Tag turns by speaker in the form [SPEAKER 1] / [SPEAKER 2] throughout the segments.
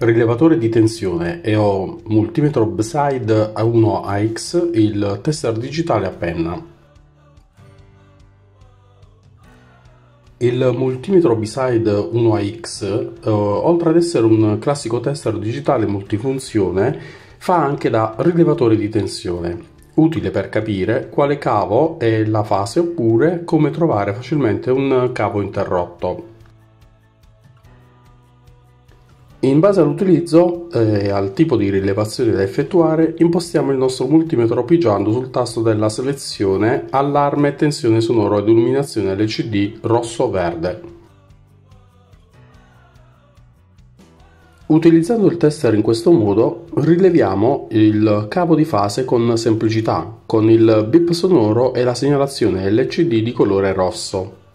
[SPEAKER 1] Rilevatore di tensione EO multimetro Beside A1AX, il tester digitale a penna. Il multimetro Beside 1AX, eh, oltre ad essere un classico tester digitale multifunzione, fa anche da rilevatore di tensione, utile per capire quale cavo è la fase oppure come trovare facilmente un cavo interrotto. In base all'utilizzo e al tipo di rilevazione da effettuare, impostiamo il nostro multimetro pigiando sul tasto della selezione allarme tensione sonoro ed illuminazione LCD rosso-verde. Utilizzando il tester in questo modo, rileviamo il cavo di fase con semplicità, con il bip sonoro e la segnalazione LCD di colore rosso.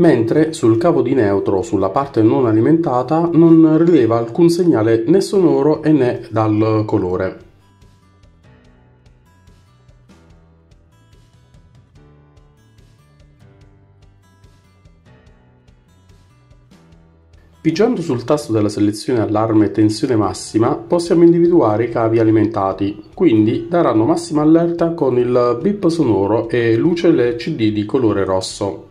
[SPEAKER 1] Mentre sul cavo di neutro sulla parte non alimentata non rileva alcun segnale né sonoro né dal colore. Pigiando sul tasto della selezione allarme tensione massima possiamo individuare i cavi alimentati, quindi daranno massima allerta con il bip sonoro e luce LCD di colore rosso.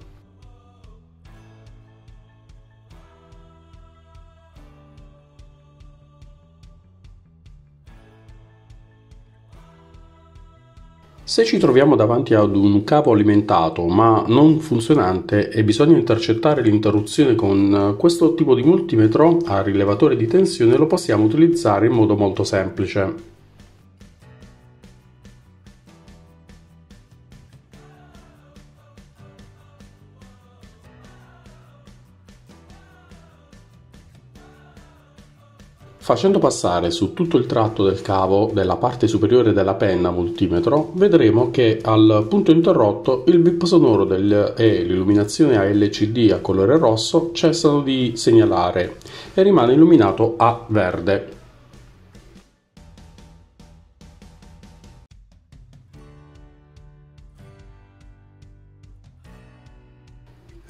[SPEAKER 1] Se ci troviamo davanti ad un cavo alimentato ma non funzionante e bisogna intercettare l'interruzione con questo tipo di multimetro a rilevatore di tensione lo possiamo utilizzare in modo molto semplice. Facendo passare su tutto il tratto del cavo della parte superiore della penna multimetro, vedremo che al punto interrotto il bip sonoro del, e l'illuminazione a LCD a colore rosso cessano di segnalare e rimane illuminato a verde.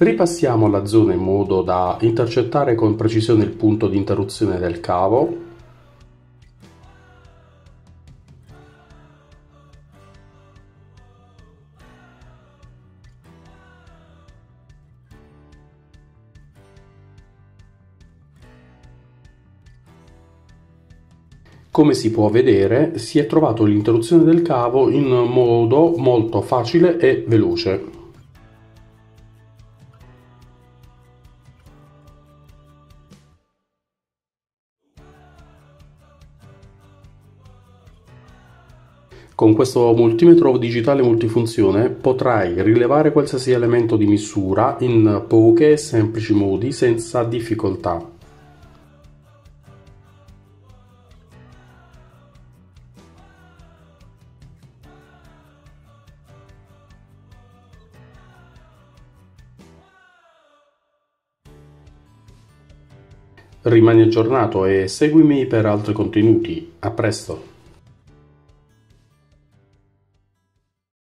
[SPEAKER 1] Ripassiamo la zona in modo da intercettare con precisione il punto di interruzione del cavo. Come si può vedere, si è trovato l'interruzione del cavo in modo molto facile e veloce. Con questo multimetro digitale multifunzione potrai rilevare qualsiasi elemento di misura in poche e semplici modi senza difficoltà. Rimani aggiornato e seguimi per altri contenuti. A presto!